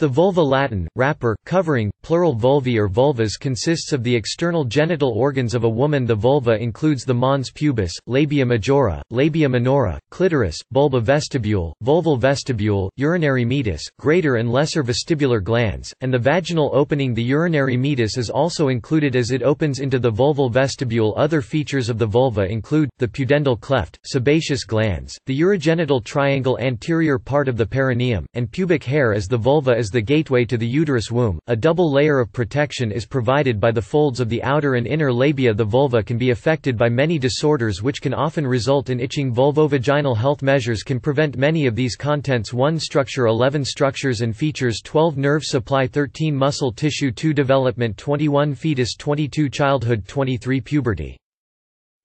The vulva latin, wrapper, covering, plural vulvae or vulvas consists of the external genital organs of a woman. The vulva includes the mons pubis, labia majora, labia minora, clitoris, bulb of vestibule, vulval vestibule, urinary meatus, greater and lesser vestibular glands, and the vaginal opening. The urinary meatus is also included as it opens into the vulval vestibule. Other features of the vulva include, the pudendal cleft, sebaceous glands, the urogenital triangle anterior part of the perineum, and pubic hair as the vulva is the gateway to the uterus womb. A double layer of protection is provided by the folds of the outer and inner labia. The vulva can be affected by many disorders which can often result in itching. Vulvovaginal health measures can prevent many of these contents. 1 structure 11 structures and features. 12 nerve supply. 13 muscle tissue. 2 development. 21 fetus. 22 childhood. 23 puberty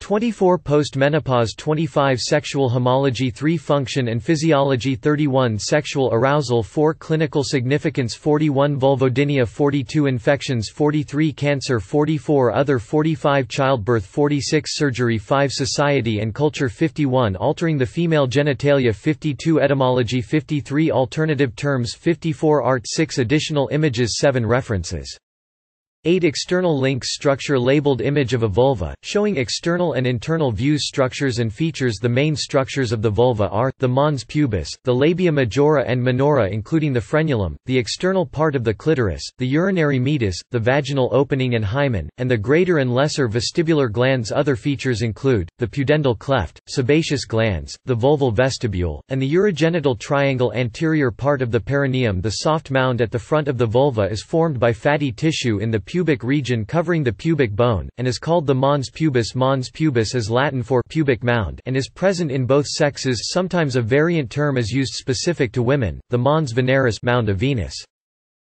24 Post-menopause 25 Sexual homology 3 Function and physiology 31 Sexual arousal 4 Clinical significance 41 Vulvodynia 42 Infections 43 Cancer 44 Other 45 Childbirth 46 Surgery 5 Society and culture 51 Altering the female genitalia 52 Etymology 53 Alternative terms 54 Art 6 Additional images 7 References 8 External links structure labeled image of a vulva, showing external and internal views structures and features. The main structures of the vulva are, the mons pubis, the labia majora and minora including the frenulum, the external part of the clitoris, the urinary meatus, the vaginal opening and hymen, and the greater and lesser vestibular glands. Other features include, the pudendal cleft, sebaceous glands, the vulval vestibule, and the urogenital triangle anterior part of the perineum. The soft mound at the front of the vulva is formed by fatty tissue in the pubic region covering the pubic bone, and is called the mons pubis Mons pubis is Latin for pubic mound and is present in both sexes sometimes a variant term is used specific to women, the mons veneris mound of Venus.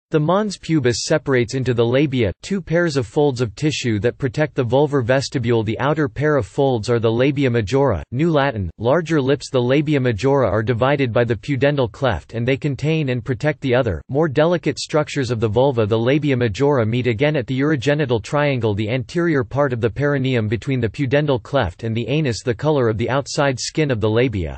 The mons pubis separates into the labia, two pairs of folds of tissue that protect the vulvar vestibule. The outer pair of folds are the labia majora, New Latin, larger lips. The labia majora are divided by the pudendal cleft and they contain and protect the other, more delicate structures of the vulva. The labia majora meet again at the urogenital triangle the anterior part of the perineum between the pudendal cleft and the anus the color of the outside skin of the labia.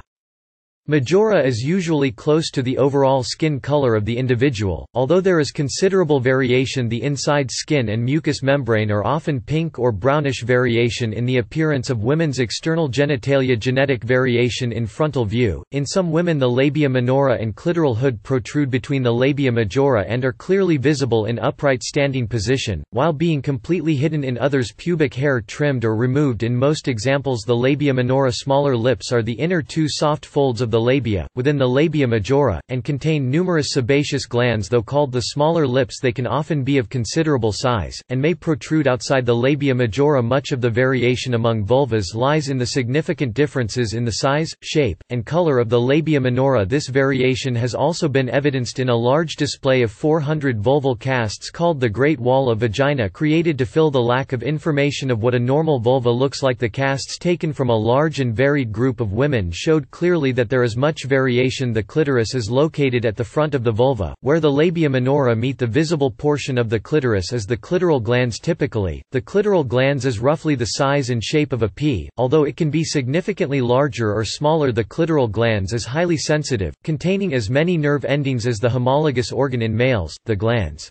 Majora is usually close to the overall skin color of the individual, although there is considerable variation the inside skin and mucous membrane are often pink or brownish variation in the appearance of women's external genitalia genetic variation in frontal view, in some women the labia minora and clitoral hood protrude between the labia majora and are clearly visible in upright standing position, while being completely hidden in others pubic hair trimmed or removed in most examples the labia minora smaller lips are the inner two soft folds of the the labia, within the labia majora, and contain numerous sebaceous glands though called the smaller lips they can often be of considerable size, and may protrude outside the labia majora. Much of the variation among vulvas lies in the significant differences in the size, shape, and color of the labia minora. This variation has also been evidenced in a large display of 400 vulval casts called the Great Wall of Vagina created to fill the lack of information of what a normal vulva looks like. The casts taken from a large and varied group of women showed clearly that there is much variation the clitoris is located at the front of the vulva, where the labia minora meet the visible portion of the clitoris is the clitoral glans typically, the clitoral glans is roughly the size and shape of a pea, although it can be significantly larger or smaller the clitoral glans is highly sensitive, containing as many nerve endings as the homologous organ in males, the glans.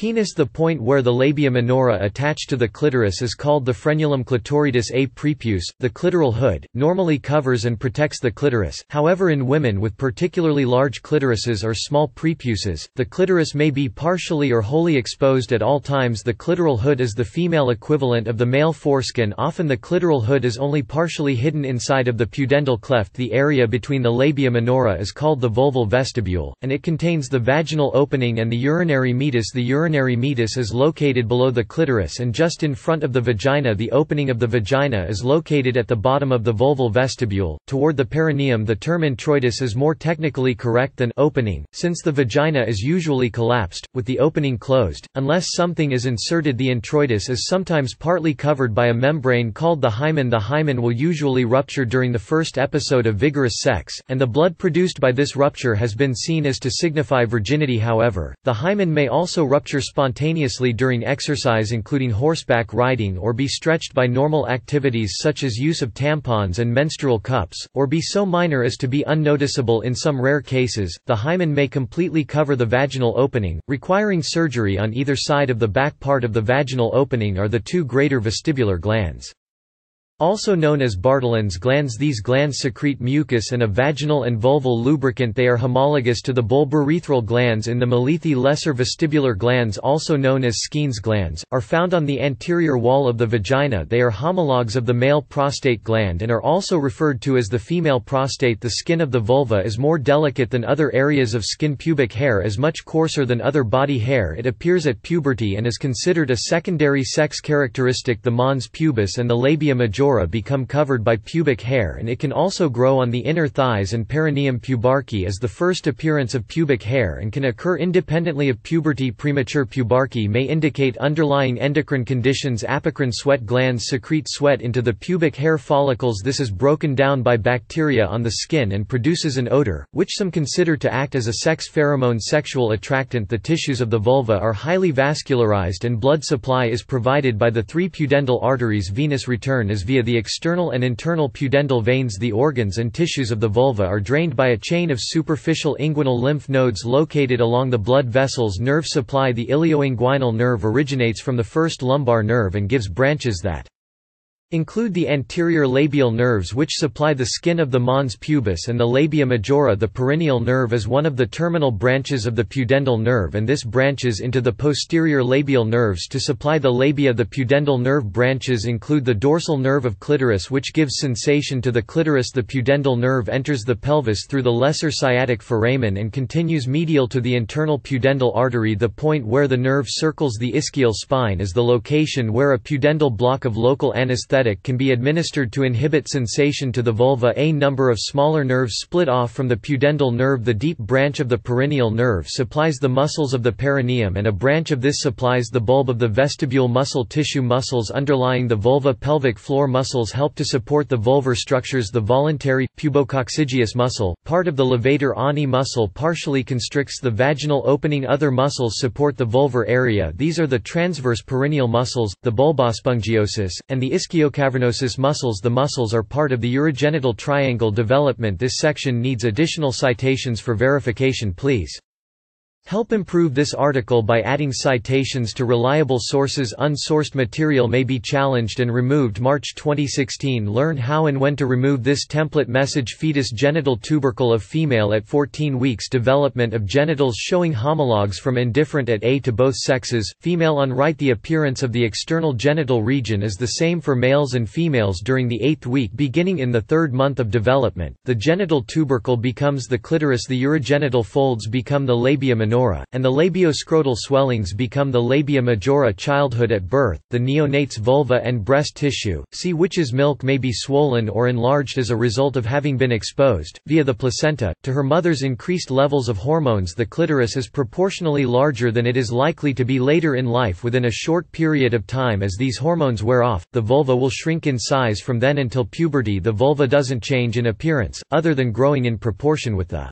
Penis The point where the labia minora attach to the clitoris is called the frenulum clitoridis a prepuce. The clitoral hood, normally covers and protects the clitoris, however in women with particularly large clitorises or small prepuces, the clitoris may be partially or wholly exposed at all times. The clitoral hood is the female equivalent of the male foreskin. Often the clitoral hood is only partially hidden inside of the pudendal cleft. The area between the labia minora is called the vulval vestibule, and it contains the vaginal opening and the urinary meatus The urinary meatus is located below the clitoris and just in front of the vagina. The opening of the vagina is located at the bottom of the vulval vestibule, toward the perineum the term introitus is more technically correct than opening, since the vagina is usually collapsed, with the opening closed, unless something is inserted. The introitus is sometimes partly covered by a membrane called the hymen. The hymen will usually rupture during the first episode of vigorous sex, and the blood produced by this rupture has been seen as to signify virginity. However, the hymen may also rupture spontaneously during exercise including horseback riding or be stretched by normal activities such as use of tampons and menstrual cups, or be so minor as to be unnoticeable in some rare cases. The hymen may completely cover the vaginal opening, requiring surgery on either side of the back part of the vaginal opening are the two greater vestibular glands. Also known as Bartholin's glands. These glands secrete mucus and a vaginal and vulval lubricant. They are homologous to the bulbourethral glands in the Malithi lesser vestibular glands also known as Skene's glands, are found on the anterior wall of the vagina. They are homologues of the male prostate gland and are also referred to as the female prostate. The skin of the vulva is more delicate than other areas of skin. Pubic hair is much coarser than other body hair. It appears at puberty and is considered a secondary sex characteristic. The mons pubis and the labia become covered by pubic hair and it can also grow on the inner thighs and perineum pubarche is the first appearance of pubic hair and can occur independently of puberty. Premature pubarche may indicate underlying endocrine conditions. Apocrine sweat glands secrete sweat into the pubic hair follicles. This is broken down by bacteria on the skin and produces an odor, which some consider to act as a sex pheromone sexual attractant. The tissues of the vulva are highly vascularized and blood supply is provided by the three pudendal arteries. Venous return is via via the external and internal pudendal veins. The organs and tissues of the vulva are drained by a chain of superficial inguinal lymph nodes located along the blood vessels. Nerve supply. The ilioinguinal nerve originates from the first lumbar nerve and gives branches that Include the anterior labial nerves which supply the skin of the mons pubis and the labia majora. The perineal nerve is one of the terminal branches of the pudendal nerve and this branches into the posterior labial nerves to supply the labia. The pudendal nerve branches include the dorsal nerve of clitoris which gives sensation to the clitoris. The pudendal nerve enters the pelvis through the lesser sciatic foramen and continues medial to the internal pudendal artery the point where the nerve circles the ischial spine is the location where a pudendal block of local anesthetic anesthetic can be administered to inhibit sensation to the vulva. A number of smaller nerves split off from the pudendal nerve. The deep branch of the perineal nerve supplies the muscles of the perineum and a branch of this supplies the bulb of the vestibule muscle tissue muscles underlying the vulva. Pelvic floor muscles help to support the vulvar structures. The voluntary, pubococcygeus muscle, part of the levator ani muscle partially constricts the vaginal opening. Other muscles support the vulvar area. These are the transverse perineal muscles, the bulbospongiosus, and the ischio Cavernosus muscles. The muscles are part of the urogenital triangle development. This section needs additional citations for verification please Help improve this article by adding citations to reliable sources. Unsourced material may be challenged and removed. March 2016 Learn how and when to remove this template message. Fetus genital tubercle of female at 14 weeks. Development of genitals showing homologs from indifferent at A to both sexes, female on right The appearance of the external genital region is the same for males and females during the eighth week beginning in the third month of development, the genital tubercle becomes the clitoris. The urogenital folds become the labia minora and the labioscrotal swellings become the labia majora childhood at birth, the neonate's vulva and breast tissue, see witch's milk may be swollen or enlarged as a result of having been exposed, via the placenta, to her mother's increased levels of hormones the clitoris is proportionally larger than it is likely to be later in life within a short period of time as these hormones wear off, the vulva will shrink in size from then until puberty. The vulva doesn't change in appearance, other than growing in proportion with the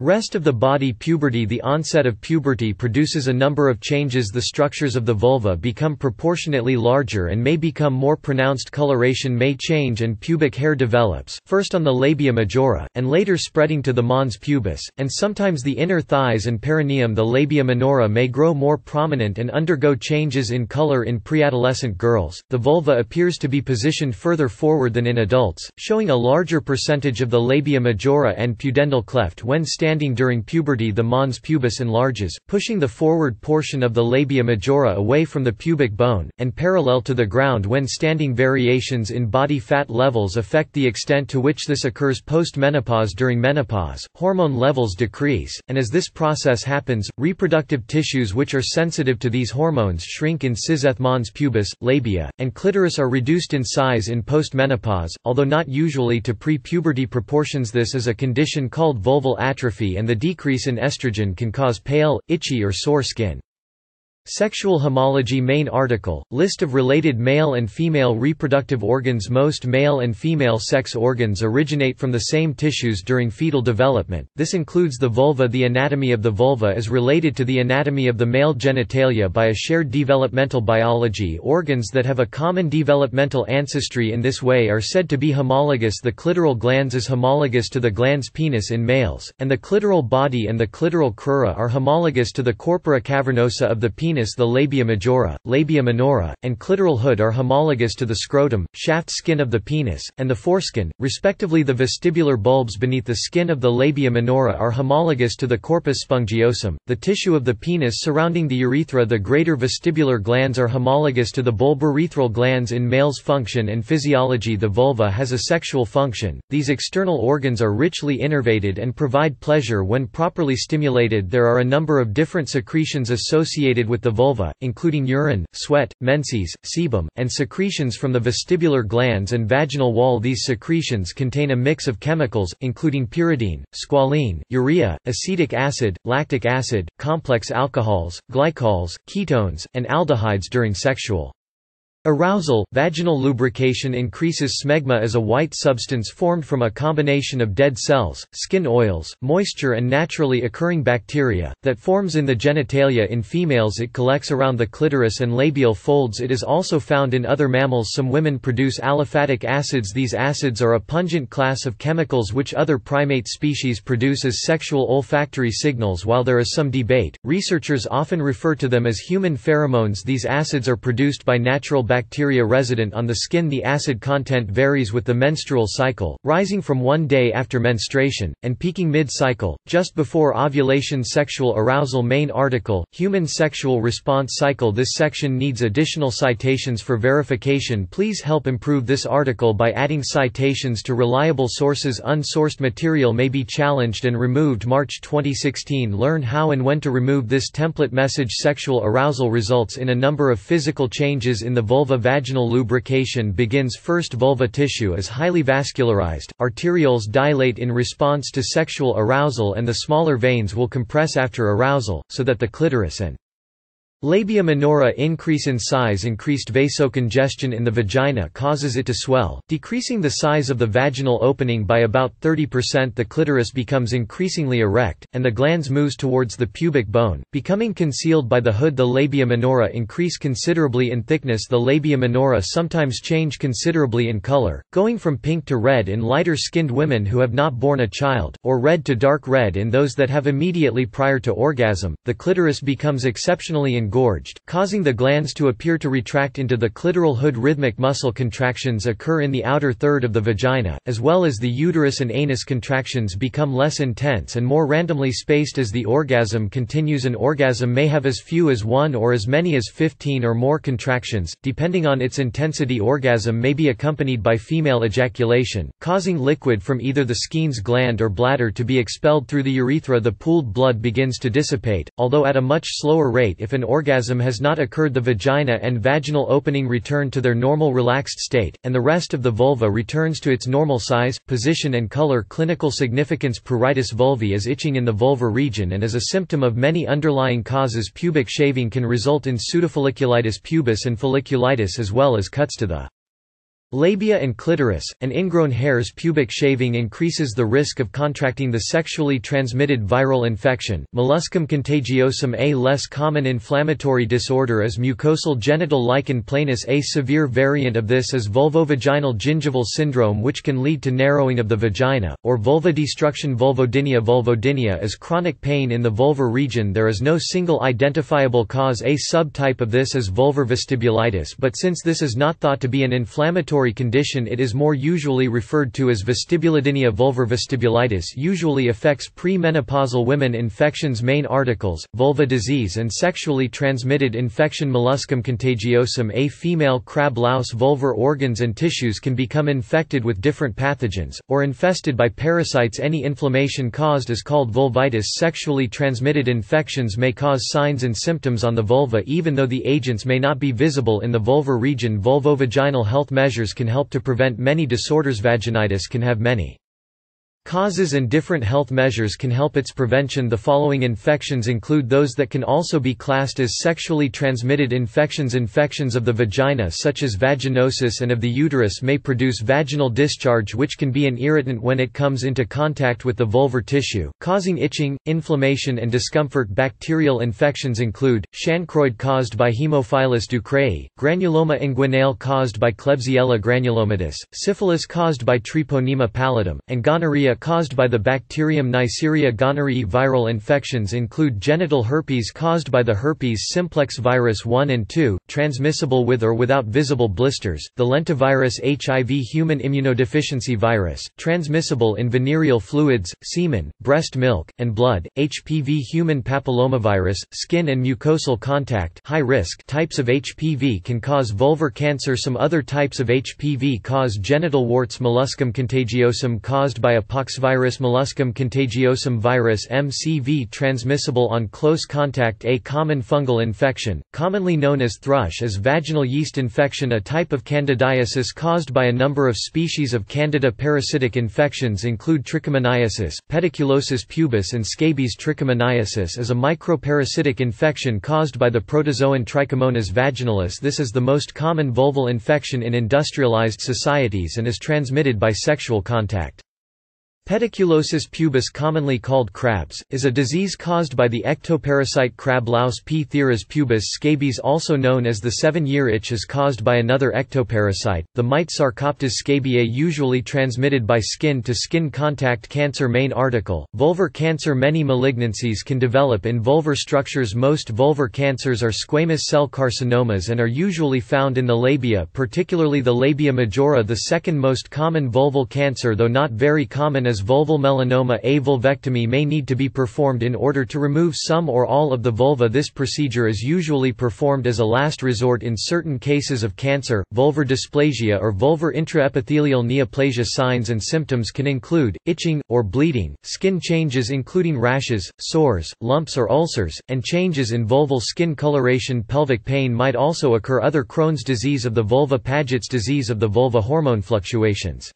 Rest of the body Puberty The onset of puberty produces a number of changes. The structures of the vulva become proportionately larger and may become more pronounced. Coloration may change and pubic hair develops, first on the labia majora, and later spreading to the mons pubis, and sometimes the inner thighs and perineum. The labia minora may grow more prominent and undergo changes in color in preadolescent girls. The vulva appears to be positioned further forward than in adults, showing a larger percentage of the labia majora and pudendal cleft when standing during puberty the mons pubis enlarges, pushing the forward portion of the labia majora away from the pubic bone, and parallel to the ground when standing variations in body fat levels affect the extent to which this occurs post-menopause. During menopause, hormone levels decrease, and as this process happens, reproductive tissues which are sensitive to these hormones shrink in ciseth mons pubis, labia, and clitoris are reduced in size in post-menopause, although not usually to pre-puberty proportions. This is a condition called vulval atrophy and the decrease in estrogen can cause pale, itchy or sore skin. Sexual homology Main article, list of related male and female reproductive organs. Most male and female sex organs originate from the same tissues during fetal development, this includes the vulva. The anatomy of the vulva is related to the anatomy of the male genitalia by a shared developmental biology. Organs that have a common developmental ancestry in this way are said to be homologous. The clitoral glans is homologous to the glans penis in males, and the clitoral body and the clitoral crura are homologous to the corpora cavernosa of the penis penis the labia majora, labia minora, and clitoral hood are homologous to the scrotum, shaft skin of the penis, and the foreskin, respectively the vestibular bulbs beneath the skin of the labia minora are homologous to the corpus spongiosum, the tissue of the penis surrounding the urethra the greater vestibular glands are homologous to the bulbourethral glands in males function and physiology. The vulva has a sexual function, these external organs are richly innervated and provide pleasure. When properly stimulated there are a number of different secretions associated with the vulva, including urine, sweat, menses, sebum, and secretions from the vestibular glands and vaginal wall. These secretions contain a mix of chemicals, including pyridine, squalene, urea, acetic acid, lactic acid, complex alcohols, glycols, ketones, and aldehydes during sexual Arousal, vaginal lubrication increases smegma as a white substance formed from a combination of dead cells, skin oils, moisture and naturally occurring bacteria, that forms in the genitalia in females it collects around the clitoris and labial folds. It is also found in other mammals. Some women produce aliphatic acids. These acids are a pungent class of chemicals which other primate species produce as sexual olfactory signals. While there is some debate, researchers often refer to them as human pheromones. These acids are produced by natural bacteria resident on the skin The acid content varies with the menstrual cycle, rising from one day after menstruation, and peaking mid-cycle, just before ovulation Sexual arousal Main article, Human sexual response cycle. This section needs additional citations for verification. Please help improve this article by adding citations to reliable sources. Unsourced material may be challenged and removed. March 2016 Learn how and when to remove this template message. Sexual arousal results in a number of physical changes in the vulva vulva vaginal lubrication begins first vulva tissue is highly vascularized, arterioles dilate in response to sexual arousal and the smaller veins will compress after arousal, so that the clitoris and Labia minora increase in size Increased vasocongestion in the vagina causes it to swell, decreasing the size of the vaginal opening by about 30% The clitoris becomes increasingly erect, and the glans moves towards the pubic bone, becoming concealed by the hood The labia minora increase considerably in thickness The labia minora sometimes change considerably in color, going from pink to red in lighter-skinned women who have not borne a child, or red to dark red in those that have immediately prior to orgasm. The clitoris becomes exceptionally engorged engorged, causing the glans to appear to retract into the clitoral hood. Rhythmic muscle contractions occur in the outer third of the vagina, as well as the uterus and anus contractions become less intense and more randomly spaced as the orgasm continues. An orgasm may have as few as one or as many as 15 or more contractions, depending on its intensity. Orgasm may be accompanied by female ejaculation, causing liquid from either the Skene's gland or bladder to be expelled through the urethra. The pooled blood begins to dissipate, although at a much slower rate if an orgasm has not occurred the vagina and vaginal opening return to their normal relaxed state, and the rest of the vulva returns to its normal size, position and color. Clinical significance Pruritus vulvae is itching in the vulvar region and is a symptom of many underlying causes. Pubic shaving can result in pseudofolliculitis pubis and folliculitis as well as cuts to the Labia and clitoris, and ingrown hairs pubic shaving increases the risk of contracting the sexually transmitted viral infection. Molluscum contagiosum A less common inflammatory disorder is mucosal genital lichen planus A severe variant of this is vulvovaginal gingival syndrome which can lead to narrowing of the vagina, or vulva destruction vulvodynia Vulvodynia is chronic pain in the vulvar region. There is no single identifiable cause. A subtype of this is vulvar vestibulitis but since this is not thought to be an inflammatory condition it is more usually referred to as vestibulodynia vulvar vestibulitis usually affects pre-menopausal women infections main articles, vulva disease and sexually transmitted infection molluscum contagiosum. A female crab louse vulvar organs and tissues can become infected with different pathogens, or infested by parasites any inflammation caused is called vulvitis. Sexually transmitted infections may cause signs and symptoms on the vulva even though the agents may not be visible in the vulvar region. Vulvovaginal health measures can help to prevent many disorders. Vaginitis can have many Causes and different health measures can help its prevention. The following infections include those that can also be classed as sexually transmitted infections. Infections of the vagina such as vaginosis and of the uterus may produce vaginal discharge which can be an irritant when it comes into contact with the vulvar tissue, causing itching, inflammation and discomfort. Bacterial infections include, chancroid caused by Haemophilus ducreyi, granuloma inguinale caused by Klebsiella granulomatis, syphilis caused by Treponema pallidum, and gonorrhea caused by the bacterium Neisseria gonorrhoeae viral infections include genital herpes caused by the herpes simplex virus 1 and 2, transmissible with or without visible blisters, the lentivirus HIV human immunodeficiency virus, transmissible in venereal fluids, semen, breast milk, and blood, HPV human papillomavirus, skin and mucosal contact high risk types of HPV can cause vulvar cancer Some other types of HPV cause genital warts molluscum contagiosum caused by a poxvirus molluscum contagiosum virus MCV transmissible on close contact A common fungal infection, commonly known as thrush is vaginal yeast infection a type of candidiasis caused by a number of species of candida parasitic infections include trichomoniasis, pediculosis pubis and scabies trichomoniasis is a microparasitic infection caused by the protozoan Trichomonas vaginalis this is the most common vulval infection in industrialized societies and is transmitted by sexual contact. Pediculosis pubis commonly called crabs, is a disease caused by the ectoparasite crab louse P. theres pubis scabies also known as the seven-year itch is caused by another ectoparasite, the mite Sarcoptes scabiei usually transmitted by skin-to-skin -skin contact cancer Main article, vulvar cancer Many malignancies can develop in vulvar structures Most vulvar cancers are squamous cell carcinomas and are usually found in the labia particularly the labia majora the second most common vulval cancer though not very common as vulval melanoma a vulvectomy may need to be performed in order to remove some or all of the vulva this procedure is usually performed as a last resort in certain cases of cancer. Vulvar dysplasia or vulvar intraepithelial neoplasia signs and symptoms can include, itching, or bleeding, skin changes including rashes, sores, lumps or ulcers, and changes in vulval skin coloration pelvic pain might also occur other Crohn's disease of the vulva Paget's disease of the vulva hormone fluctuations.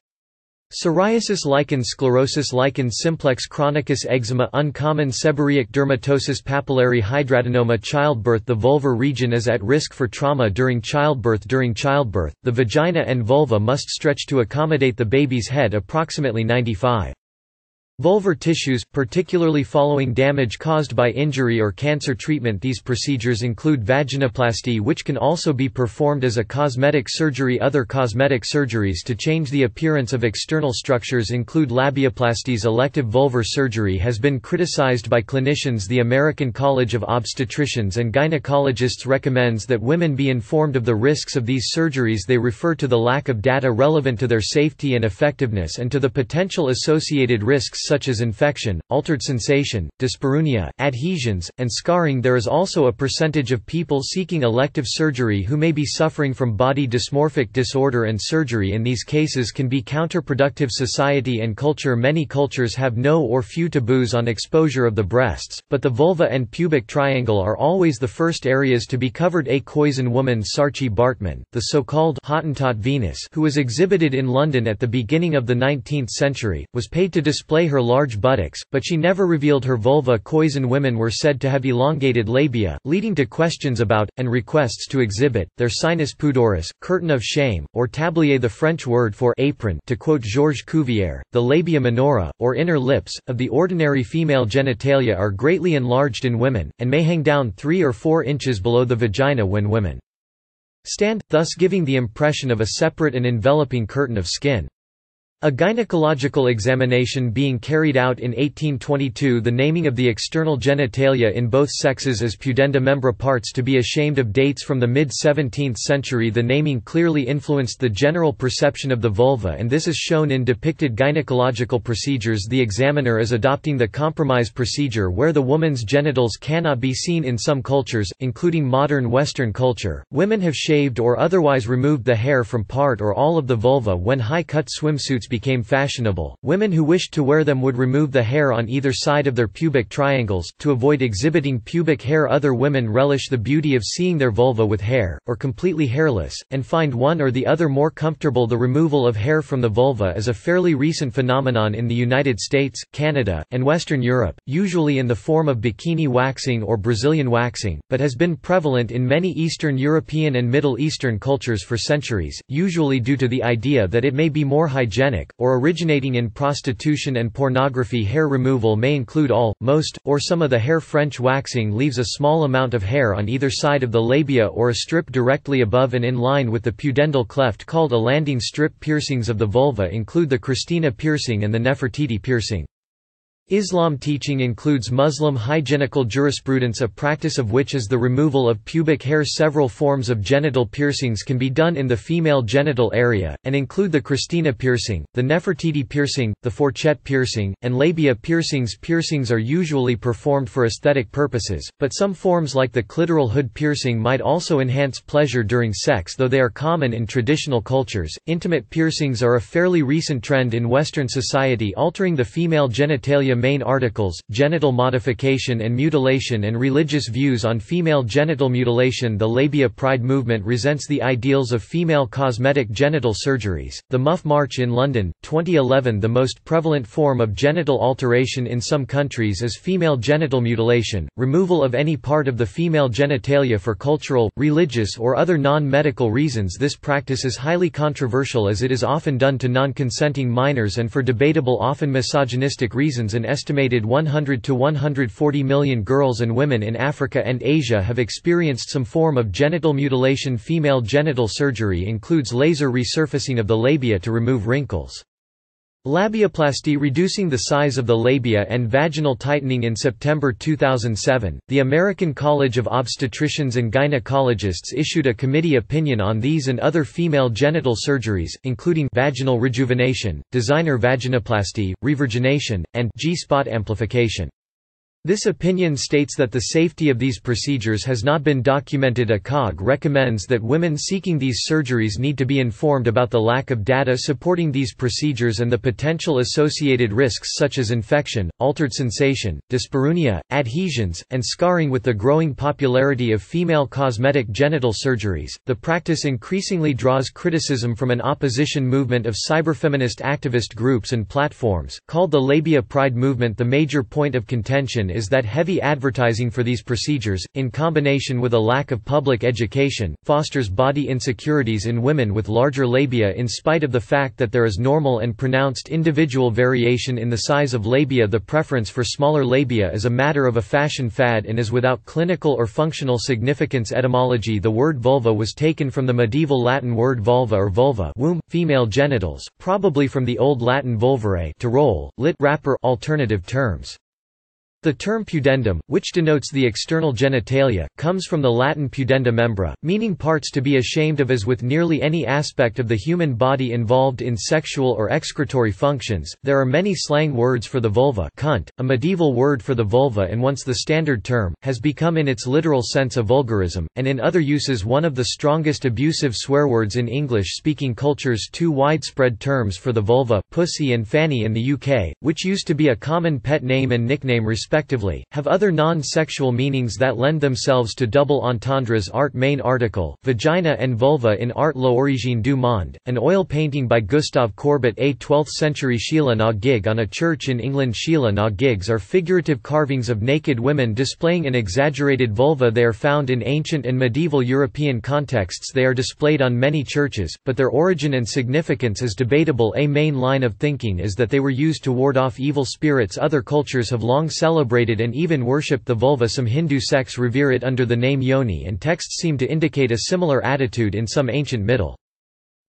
Psoriasis lichen sclerosus lichen simplex chronicus eczema uncommon seborrheic dermatosis papillary hidradenoma childbirth The vulvar region is at risk for trauma during childbirth During childbirth, the vagina and vulva must stretch to accommodate the baby's head approximately 95. Vulvar tissues, particularly following damage caused by injury or cancer treatment. These procedures include vaginoplasty which can also be performed as a cosmetic surgery. Other cosmetic surgeries to change the appearance of external structures include labiaplasties. Elective vulvar surgery has been criticized by clinicians. The American College of Obstetricians and Gynecologists recommends that women be informed of the risks of these surgeries. They refer to the lack of data relevant to their safety and effectiveness and to the potential associated risks such as infection, altered sensation, dyspareunia, adhesions, and scarring. There is also a percentage of people seeking elective surgery who may be suffering from body dysmorphic disorder and surgery in these cases can be counterproductive Society and culture. Many cultures have no or few taboos on exposure of the breasts, but the vulva and pubic triangle are always the first areas to be covered. A Khoisan woman Saartjie Baartman, the so-called Hottentot Venus who was exhibited in London at the beginning of the 19th century, was paid to display her her large buttocks, but she never revealed her vulva. Khoisan women were said to have elongated labia, leading to questions about, and requests to exhibit, their sinus pudoris, curtain of shame, or tablier the French word for apron to quote Georges Cuvier, the labia minora, or inner lips, of the ordinary female genitalia are greatly enlarged in women, and may hang down 3 or 4 inches below the vagina when women stand, thus giving the impression of a separate and enveloping curtain of skin. A gynecological examination being carried out in 1822 the naming of the external genitalia in both sexes as pudenda membra parts to be ashamed of dates from the mid-17th century the naming clearly influenced the general perception of the vulva and this is shown in depicted gynecological procedures the examiner is adopting the compromise procedure where the woman's genitals cannot be seen in some cultures, including modern Western culture. Women have shaved or otherwise removed the hair from part or all of the vulva when high-cut swimsuits became fashionable, women who wished to wear them would remove the hair on either side of their pubic triangles, to avoid exhibiting pubic hair. Other women relish the beauty of seeing their vulva with hair, or completely hairless, and find one or the other more comfortable. The removal of hair from the vulva is a fairly recent phenomenon in the United States, Canada, and Western Europe, usually in the form of bikini waxing or Brazilian waxing, but has been prevalent in many Eastern European and Middle Eastern cultures for centuries, usually due to the idea that it may be more hygienic, or originating in prostitution and pornography. Hair removal may include all, most, or some of the hair. French waxing leaves a small amount of hair on either side of the labia or a strip directly above and in line with the pudendal cleft called a landing strip. Piercings of the vulva include the Christina piercing and the Nefertiti piercing. Islam teaching includes Muslim hygienical jurisprudence a practice of which is the removal of pubic hair several forms of genital piercings can be done in the female genital area, and include the Christina piercing, the Nefertiti piercing, the fourchette piercing, and labia piercings Piercings are usually performed for aesthetic purposes, but some forms like the clitoral hood piercing might also enhance pleasure during sex though they are common in traditional cultures. Intimate piercings are a fairly recent trend in Western society altering the female genitalia main articles, genital modification and mutilation and religious views on female genital mutilation The Labia Pride movement resents the ideals of female cosmetic genital surgeries. The Muff March in London, 2011 The most prevalent form of genital alteration in some countries is female genital mutilation, removal of any part of the female genitalia for cultural, religious or other non-medical reasons This practice is highly controversial as it is often done to non-consenting minors and for debatable often misogynistic reasons an estimated 100 to 140 million girls and women in Africa and Asia have experienced some form of genital mutilation Female genital surgery includes laser resurfacing of the labia to remove wrinkles. Labiaplasty reducing the size of the labia and vaginal tightening in September 2007, the American College of Obstetricians and Gynecologists issued a committee opinion on these and other female genital surgeries, including vaginal rejuvenation, designer vaginoplasty, revirgination, and G-spot amplification. This opinion states that the safety of these procedures has not been documented ACOG recommends that women seeking these surgeries need to be informed about the lack of data supporting these procedures and the potential associated risks such as infection, altered sensation, dyspareunia, adhesions, and scarring with the growing popularity of female cosmetic genital surgeries. The practice increasingly draws criticism from an opposition movement of cyberfeminist activist groups and platforms, called the Labia Pride movement the major point of contention is that heavy advertising for these procedures, in combination with a lack of public education, fosters body insecurities in women with larger labia in spite of the fact that there is normal and pronounced individual variation in the size of labia the preference for smaller labia is a matter of a fashion fad and is without clinical or functional significance etymology the word vulva was taken from the medieval Latin word vulva or vulva womb, female genitals, probably from the Old Latin vulvare to roll, lit wrapper alternative terms. The term pudendum, which denotes the external genitalia, comes from the Latin pudenda membra, meaning parts to be ashamed of as with nearly any aspect of the human body involved in sexual or excretory functions. There are many slang words for the vulva cunt, a medieval word for the vulva and once the standard term, has become in its literal sense a vulgarism, and in other uses one of the strongest abusive swear words in English-speaking cultures two widespread terms for the vulva, pussy and fanny in the UK, which used to be a common pet name and nickname respectively respectively, have other non-sexual meanings that lend themselves to double entendres art main article, vagina and vulva in Art l'origine du monde, an oil painting by Gustave Courbet a 12th-century Sheila na gig on a church in England. Sheila na gigs are figurative carvings of naked women displaying an exaggerated vulva. They are found in ancient and medieval European contexts. They are displayed on many churches, but their origin and significance is debatable. A main line of thinking is that they were used to ward off evil spirits. Other cultures have long celebrated celebrated and even worshipped the vulva some Hindu sects revere it under the name yoni and texts seem to indicate a similar attitude in some ancient Middle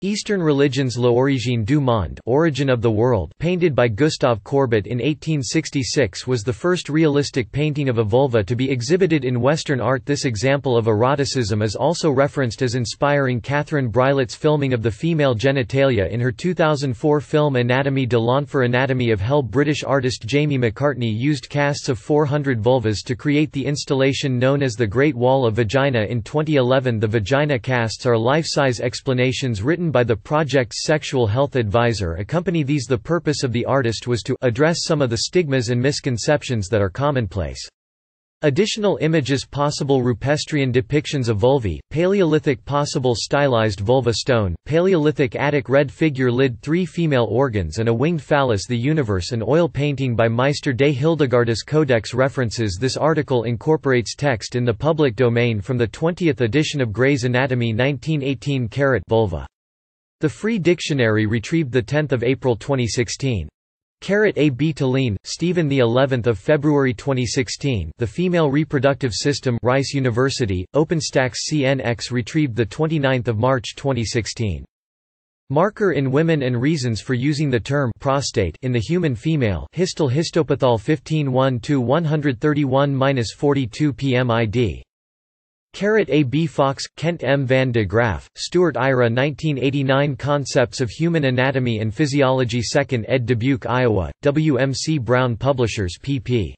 Eastern religions L'origine du monde Origin of the World painted by Gustave Courbet in 1866 was the first realistic painting of a vulva to be exhibited in Western art. This example of eroticism is also referenced as inspiring Catherine Breillat's filming of the female genitalia in her 2004 film Anatomie de l'enfer Anatomy of Hell. British artist Jamie McCartney used casts of 400 vulvas to create the installation known as the Great Wall of Vagina. In 2011 The vagina casts are life-size explanations written written by the project's sexual health advisor accompany these The purpose of the artist was to address some of the stigmas and misconceptions that are commonplace. Additional images Possible Rupestrian depictions of vulvae, Paleolithic possible stylized vulva stone, Paleolithic attic red figure lid three female organs and a winged phallus The universe an oil painting by Meister de Hildegardis Codex references This article incorporates text in the public domain from the 20th edition of Gray's Anatomy 1918 vulva. The Free Dictionary retrieved 10 April 2016. Carrot A. B. Tallien, Stephen the 11th of February 2016. The Female Reproductive System, Rice University, OpenStax CNX retrieved the 29th of March 2016. Marker in women and reasons for using the term prostate in the human female. Histol Histopathol 151 131-42 PMID. Carat A. B. Fox, Kent M. van de Graaff, Stuart Ira 1989 Concepts of Human Anatomy and Physiology 2nd ed. Dubuque, Iowa, WMC Brown Publishers pp.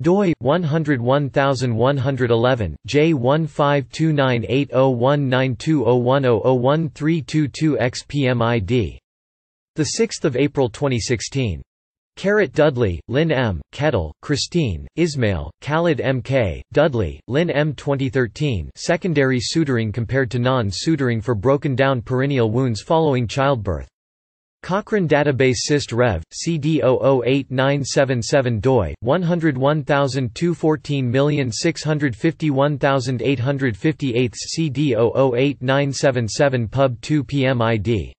doi 101111 J1529801920101322 The 6th of April 2016 Carrot Dudley, Lynn M., Kettle, Christine, Ismail, Khalid M. K., Dudley, Lynn M. 2013 Secondary suturing compared to non-suturing for broken-down perineal wounds following childbirth. Cochrane Database Syst Rev, CD008977 doi, 101214651858 CD008977 Pub 2 PMID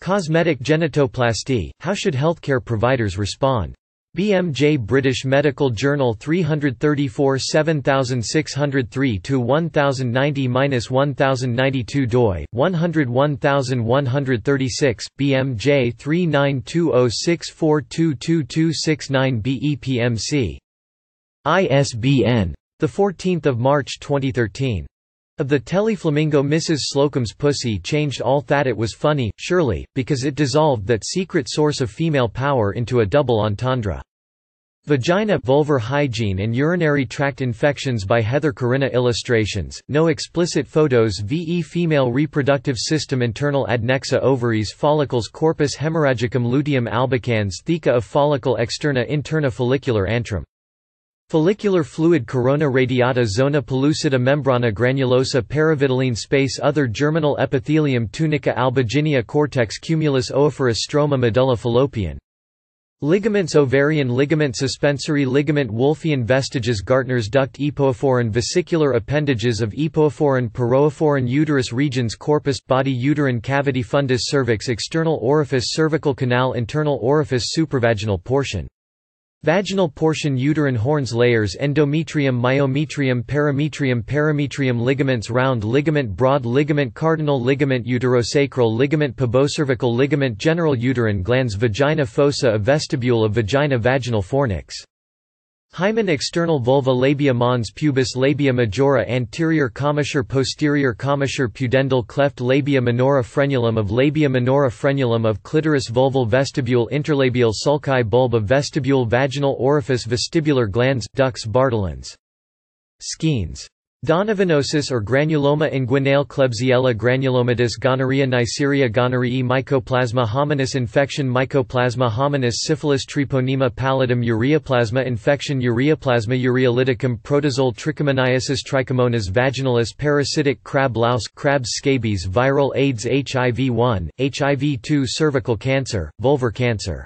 Cosmetic genitoplasty, how should healthcare providers respond? BMJ British Medical Journal 334 7603-1090-1092 doi 101136 BMJ 392064222269 BEPMC ISBN the 14th of March 2013 of the Teleflamingo Mrs. Slocum's pussy changed all that it was funny, surely, because it dissolved that secret source of female power into a double entendre. Vagina vulvar hygiene and urinary tract infections by Heather Corinna Illustrations, no explicit photos VE female reproductive system internal adnexa ovaries follicles corpus hemorrhagicum luteum albicans theca of follicle externa interna follicular antrum Follicular fluid corona radiata zona pellucida membrana granulosa paravitelline space other germinal epithelium tunica albuginea cortex cumulus oophorus stroma medulla fallopian. Ligaments ovarian ligament suspensory ligament Wolffian vestiges Gartner's duct epoophoron vesicular appendages of epoophoron paroophoron uterus regions corpus body uterine cavity fundus cervix external orifice cervical canal internal orifice supravaginal portion Vaginal portion uterine horns layers endometrium myometrium parametrium parametrium ligaments round ligament broad ligament cardinal ligament uterosacral ligament pubocervical ligament general uterine glands vagina fossa a vestibule of vagina vaginal fornix Hymen external vulva labia mons pubis labia majora anterior commissure posterior commissure pudendal cleft labia minora frenulum of labia minora frenulum of clitoris vulval vestibule interlabial sulci bulb of vestibule vaginal orifice vestibular glands ducts Bartholin's. Skenes Donovanosis or granuloma inguinale Klebsiella granulomatis gonorrhea Neisseria gonorrhoeae Mycoplasma hominis infection Mycoplasma hominis syphilis Treponema pallidum ureaplasma infection Ureaplasma ureolyticum protozoal trichomoniasis Trichomonas vaginalis parasitic crab louse crab scabies viral AIDS HIV-1, HIV-2 cervical cancer, vulvar cancer